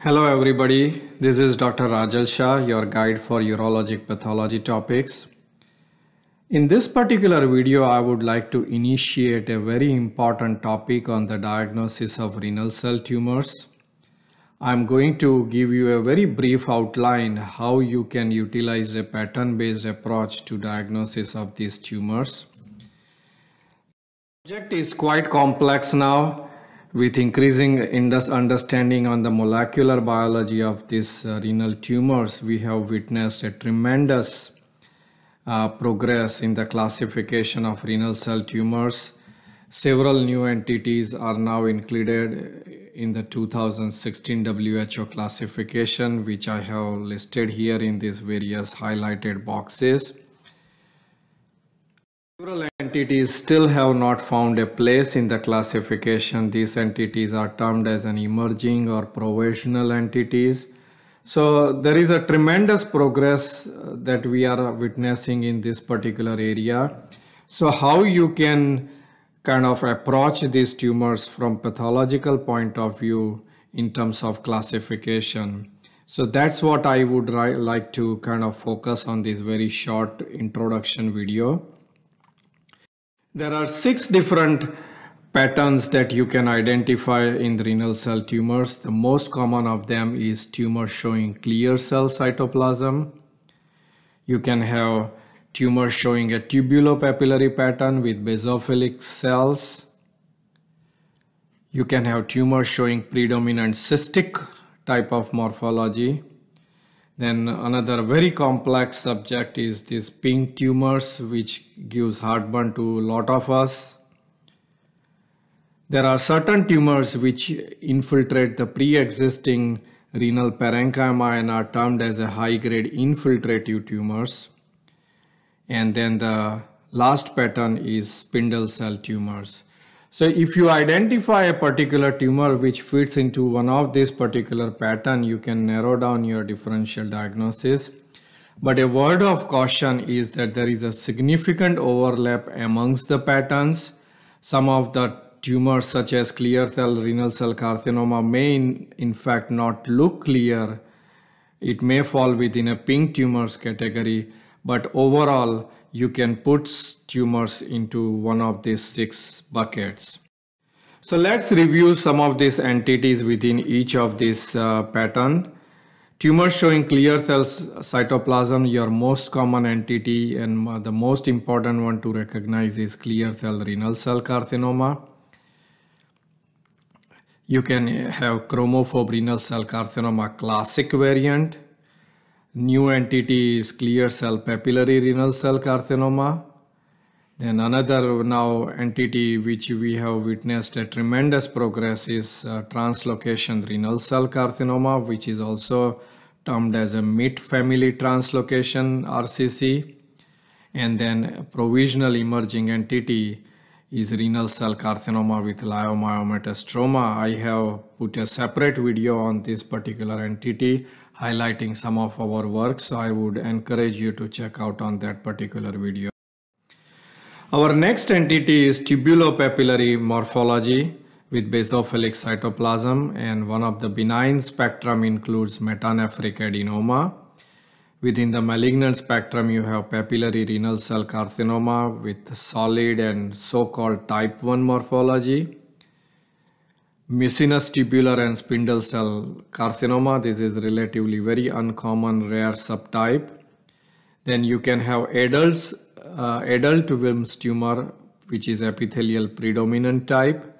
Hello everybody, this is Dr. Rajal Shah, your guide for urologic pathology topics. In this particular video, I would like to initiate a very important topic on the diagnosis of renal cell tumors. I'm going to give you a very brief outline how you can utilize a pattern-based approach to diagnosis of these tumors. The subject is quite complex now with increasing understanding on the molecular biology of these uh, renal tumors, we have witnessed a tremendous uh, progress in the classification of renal cell tumors. Several new entities are now included in the 2016 WHO classification, which I have listed here in these various highlighted boxes. Several entities still have not found a place in the classification. These entities are termed as an emerging or provisional entities. So there is a tremendous progress uh, that we are witnessing in this particular area. So how you can kind of approach these tumors from pathological point of view in terms of classification. So that's what I would like to kind of focus on this very short introduction video. There are six different patterns that you can identify in renal cell tumors. The most common of them is tumor showing clear cell cytoplasm. You can have tumor showing a tubulopapillary pattern with basophilic cells. You can have tumor showing predominant cystic type of morphology. Then another very complex subject is these pink tumors which gives heartburn to a lot of us. There are certain tumors which infiltrate the pre-existing renal parenchyma and are termed as a high-grade infiltrative tumors. And then the last pattern is spindle cell tumors. So if you identify a particular tumor which fits into one of this particular pattern, you can narrow down your differential diagnosis. But a word of caution is that there is a significant overlap amongst the patterns. Some of the tumors such as clear cell renal cell carcinoma may in, in fact not look clear. It may fall within a pink tumors category, but overall you can put tumors into one of these six buckets. So let's review some of these entities within each of these uh, pattern. Tumors showing clear cells cytoplasm, your most common entity and the most important one to recognize is clear cell renal cell carcinoma. You can have chromophobe renal cell carcinoma classic variant New entity is clear cell papillary renal cell carcinoma. Then another now entity which we have witnessed a tremendous progress is uh, translocation renal cell carcinoma, which is also termed as a MIT family translocation RCC. And then provisional emerging entity is renal cell carcinoma with leiomyomatous I have put a separate video on this particular entity highlighting some of our work. So I would encourage you to check out on that particular video. Our next entity is tubulopapillary morphology with basophilic cytoplasm and one of the benign spectrum includes metanephric adenoma. Within the malignant spectrum, you have papillary renal cell carcinoma with solid and so-called type 1 morphology mucinous tubular and spindle cell carcinoma. This is relatively very uncommon rare subtype. Then you can have adults, uh, adult Wilms tumor, which is epithelial predominant type.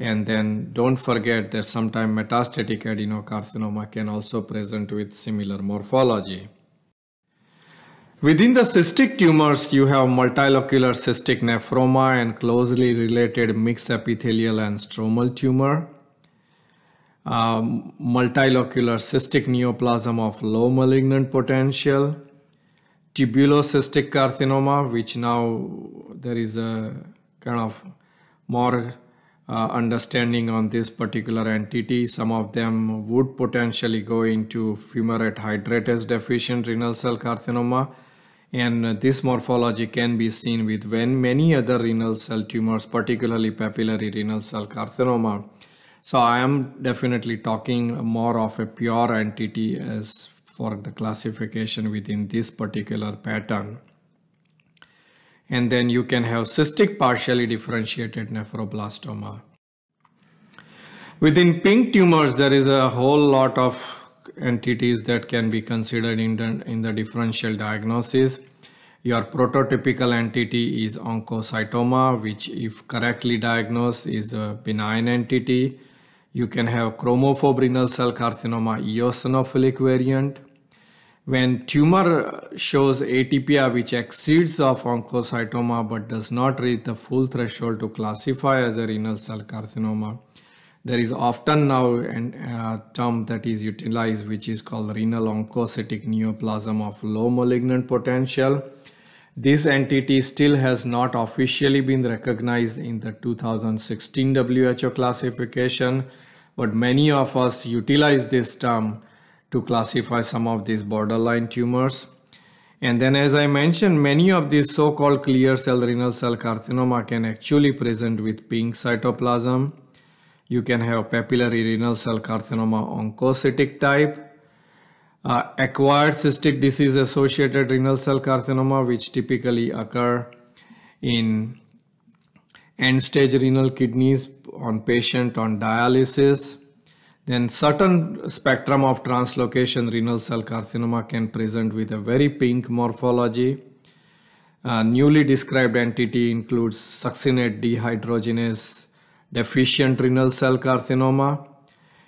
And then don't forget that sometimes metastatic adenocarcinoma can also present with similar morphology. Within the cystic tumors, you have multilocular cystic nephroma and closely related mixed epithelial and stromal tumor. Um, multilocular cystic neoplasm of low malignant potential. Tubulocystic carcinoma, which now there is a kind of more uh, understanding on this particular entity. Some of them would potentially go into fumarate hydratase deficient renal cell carcinoma and this morphology can be seen with when many other renal cell tumors, particularly papillary renal cell carcinoma. So I am definitely talking more of a pure entity as for the classification within this particular pattern. And then you can have cystic partially differentiated nephroblastoma. Within pink tumors, there is a whole lot of entities that can be considered in the, in the differential diagnosis. Your prototypical entity is oncocytoma, which if correctly diagnosed is a benign entity. You can have chromophobe renal cell carcinoma eosinophilic variant. When tumor shows atypia which exceeds of oncocytoma but does not reach the full threshold to classify as a renal cell carcinoma, there is often now a uh, term that is utilized which is called renal oncocytic neoplasm of low malignant potential. This entity still has not officially been recognized in the 2016 WHO classification, but many of us utilize this term to classify some of these borderline tumors. And then as I mentioned, many of these so-called clear cell renal cell carcinoma can actually present with pink cytoplasm. You can have papillary renal cell carcinoma oncocytic type, uh, acquired cystic disease associated renal cell carcinoma which typically occur in end stage renal kidneys on patient on dialysis. Then certain spectrum of translocation renal cell carcinoma can present with a very pink morphology. Uh, newly described entity includes succinate dehydrogenase deficient renal cell carcinoma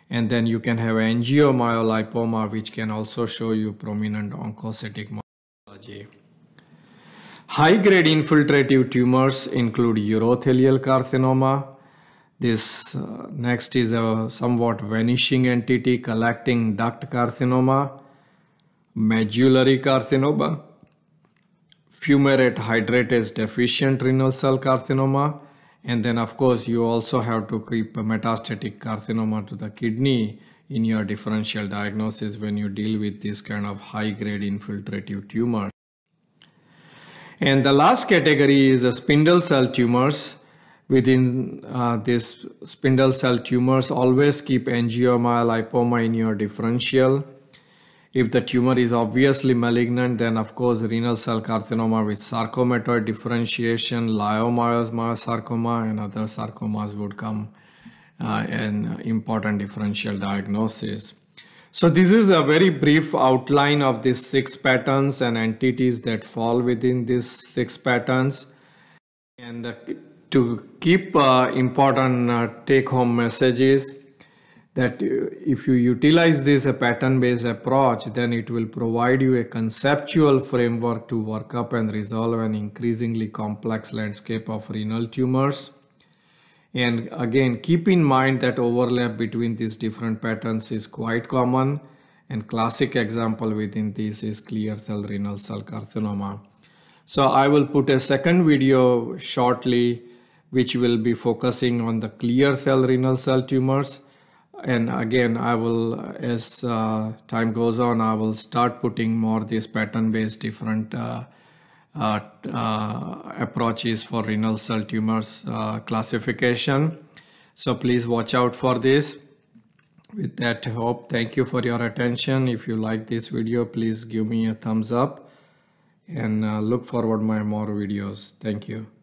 and then you can have angiomyolipoma which can also show you prominent oncocytic morphology. High grade infiltrative tumors include urothelial carcinoma. This uh, next is a somewhat vanishing entity collecting duct carcinoma, medullary carcinoma, fumarate hydratase deficient renal cell carcinoma, and then of course you also have to keep a metastatic carcinoma to the kidney in your differential diagnosis when you deal with this kind of high grade infiltrative tumors. And the last category is the spindle cell tumors. Within uh, this spindle cell tumors, always keep angiomyolipoma in your differential if the tumor is obviously malignant, then of course renal cell carcinoma with sarcomatoid differentiation, leiomyosarcoma and other sarcomas would come uh, an important differential diagnosis. So this is a very brief outline of these six patterns and entities that fall within these six patterns. And uh, to keep uh, important uh, take-home messages, that uh, if you utilize this a pattern based approach then it will provide you a conceptual framework to work up and resolve an increasingly complex landscape of renal tumors. And again keep in mind that overlap between these different patterns is quite common and classic example within this is clear cell renal cell carcinoma. So i will put a second video shortly which will be focusing on the clear cell renal cell tumors and again i will as uh, time goes on i will start putting more these pattern based different uh, uh, uh, approaches for renal cell tumors uh, classification. So please watch out for this. With that hope thank you for your attention. If you like this video please give me a thumbs up. And uh, look forward my more videos. Thank you